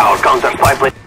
Our counter spy plane.